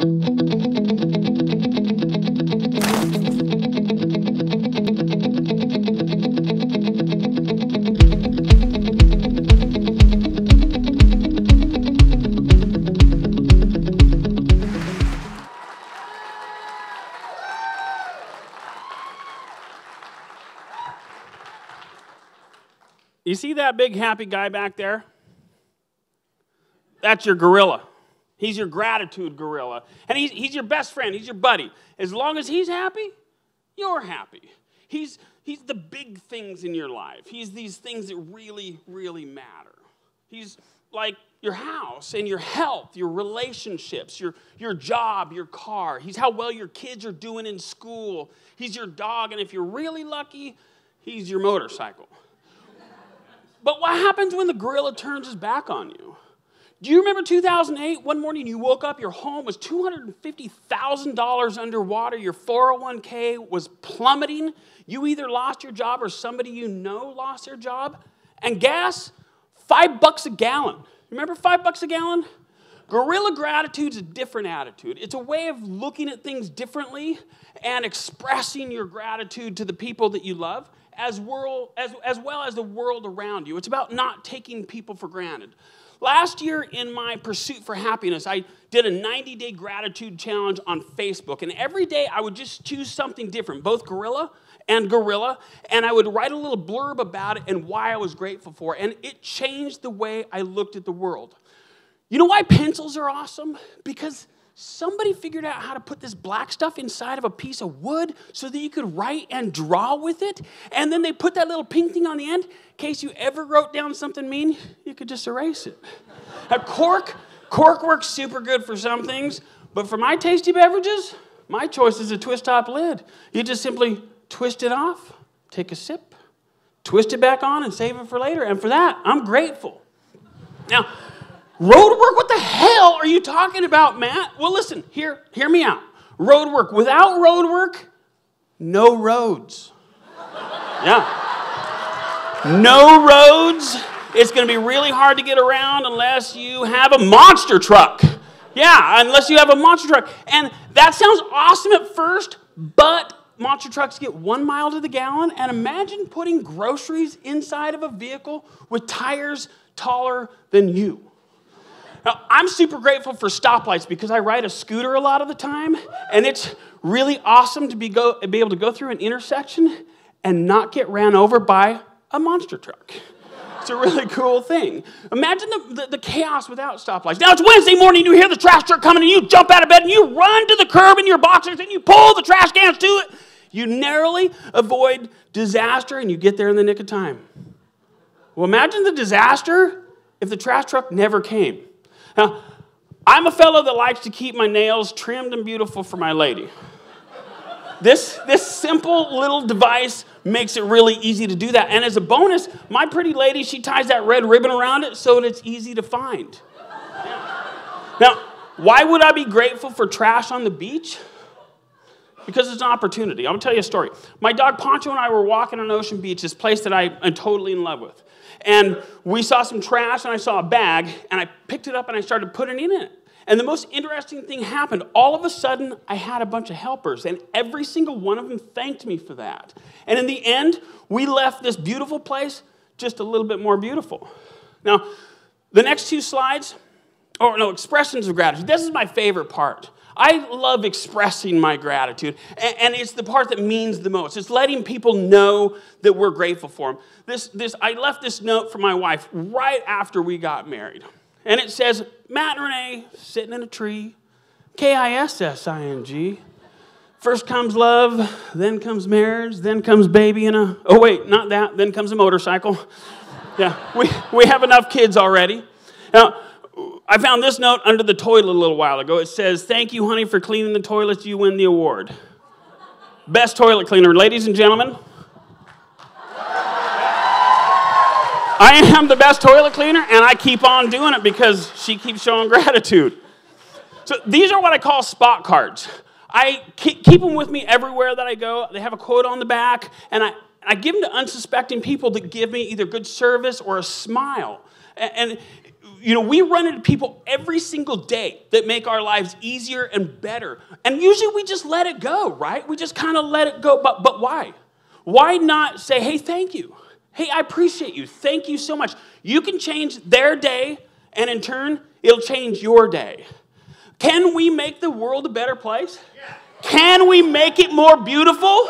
You see that big happy guy back there? That's your gorilla. He's your gratitude gorilla. And he's, he's your best friend, he's your buddy. As long as he's happy, you're happy. He's, he's the big things in your life, he's these things that really, really matter. He's like your house and your health, your relationships, your, your job, your car. He's how well your kids are doing in school. He's your dog, and if you're really lucky, he's your motorcycle. But what happens when the gorilla turns his back on you? Do you remember 2008? One morning you woke up, your home was $250,000 underwater, your 401k was plummeting. You either lost your job or somebody you know lost their job. And gas, five bucks a gallon. Remember five bucks a gallon? Guerrilla gratitude is a different attitude. It's a way of looking at things differently and expressing your gratitude to the people that you love as, world, as, as well as the world around you. It's about not taking people for granted. Last year, in my pursuit for happiness, I did a 90 day gratitude challenge on Facebook. And every day I would just choose something different, both gorilla and guerrilla. And I would write a little blurb about it and why I was grateful for it. And it changed the way I looked at the world. You know why pencils are awesome? Because somebody figured out how to put this black stuff inside of a piece of wood so that you could write and draw with it. And then they put that little pink thing on the end. In case you ever wrote down something mean, you could just erase it. A cork, cork works super good for some things, but for my tasty beverages, my choice is a twist top lid. You just simply twist it off, take a sip, twist it back on, and save it for later. And for that, I'm grateful. Now, Road work? What the hell are you talking about, Matt? Well, listen, hear, hear me out. Road work. Without road work, no roads. Yeah. No roads. It's going to be really hard to get around unless you have a monster truck. Yeah, unless you have a monster truck. And that sounds awesome at first, but monster trucks get one mile to the gallon. And imagine putting groceries inside of a vehicle with tires taller than you. Now, I'm super grateful for stoplights because I ride a scooter a lot of the time, and it's really awesome to be, go, be able to go through an intersection and not get ran over by a monster truck. It's a really cool thing. Imagine the, the, the, chaos without stoplights. Now it's Wednesday morning, you hear the trash truck coming, and you jump out of bed and you run to the curb in your boxers and you pull the trash cans to it. You narrowly avoid disaster and you get there in the nick of time. Well, imagine the disaster if the trash truck never came. Now, I'm a fellow that likes to keep my nails trimmed and beautiful for my lady. This, this simple little device makes it really easy to do that. And as a bonus, my pretty lady, she ties that red ribbon around it so that it's easy to find. Now, why would I be grateful for trash on the beach? Because it's an opportunity. I'm gonna tell you a story. My dog Poncho and I were walking on Ocean Beach, this place that I am totally in love with. And we saw some trash, and I saw a bag, and I picked it up and I started putting it in it. And the most interesting thing happened. All of a sudden, I had a bunch of helpers, and every single one of them thanked me for that. And in the end, we left this beautiful place just a little bit more beautiful. Now, the next two slides, or no, expressions of gratitude. This is my favorite part. I love expressing my gratitude, and it's the part that means the most. It's letting people know that we're grateful for them. This, this, I left this note for my wife right after we got married, and it says, Matt and Renee sitting in a tree, K I S S I N G. First comes love, then comes marriage, then comes baby and a, oh wait, not that, then comes a motorcycle. Yeah, we, we have enough kids already. Now, I found this note under the toilet a little while ago. It says, Thank you, honey, for cleaning the toilets. You win the award. Best toilet cleaner. Ladies and gentlemen, I am the best toilet cleaner, and I keep on doing it because she keeps showing gratitude. So these are what I call spot cards. I keep them with me everywhere that I go. They have a quote on the back, and I, I give them to unsuspecting people that give me either good service or a smile. And you know, we run into people every single day that make our lives easier and better. And usually we just let it go, right? We just kind of let it go. But, but why? Why not say, hey, thank you? Hey, I appreciate you. Thank you so much. You can change their day, and in turn, it'll change your day. Can we make the world a better place? Can we make it more beautiful?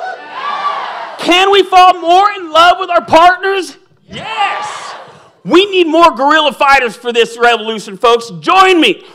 Can we fall more in love with our partners? Yes. We need more guerrilla fighters for this revolution, folks. Join me.